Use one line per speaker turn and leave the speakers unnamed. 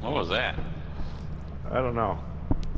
What was that?
I don't know.